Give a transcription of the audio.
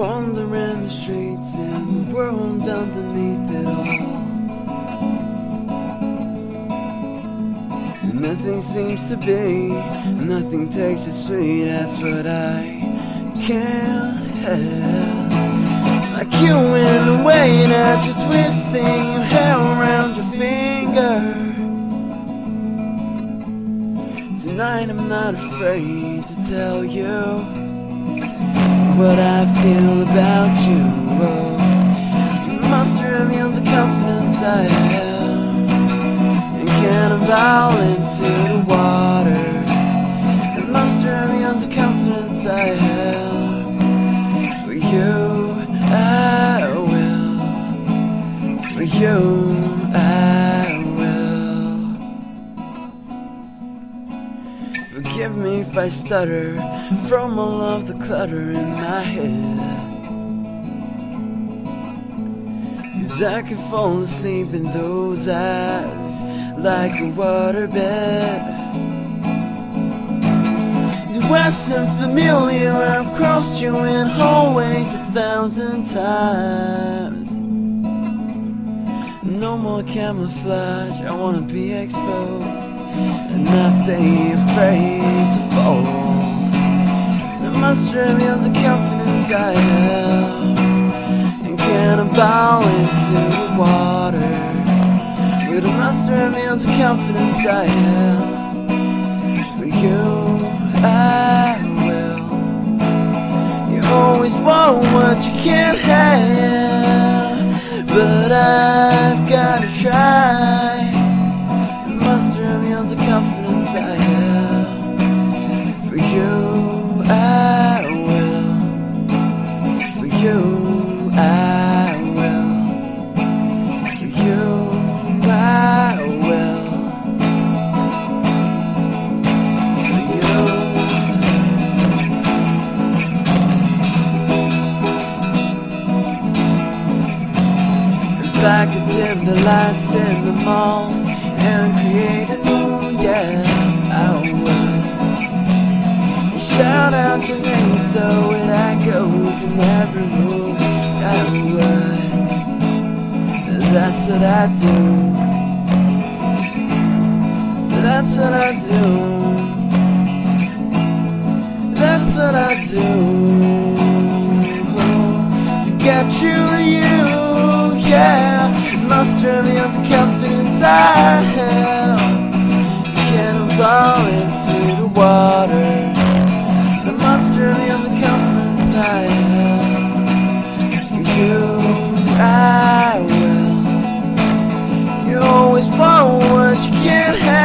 Wandering the streets and the world underneath it all. Nothing seems to be, nothing tastes as sweet as what I can't have. Like you in the way that you're twisting your hair around your finger. Tonight I'm not afraid to tell you what I feel about you. You muster millions of confidence I have and cannonball into the water. And muster millions of confidence I have For you I will. For you I Forgive me if I stutter From all of the clutter in my head Cause I could fall asleep in those eyes like a waterbed. Do I seem familiar? I've crossed you in hallways a thousand times. No more camouflage, I wanna be exposed and not be afraid to fall. There must millions of confidence I have and cannonball into the water. With a of millions of confidence I have For you I will You always want what you can't have But I've gotta try confidence I have For you I will. For you I will. For you. If I could dim the lights in the mall and create a shout out your name so it echoes in every room, everywhere. That's what I do. That's what I do. That's what I do. Oh, to get you to you, yeah. Must reveal the confidence I have. always want what you can't have.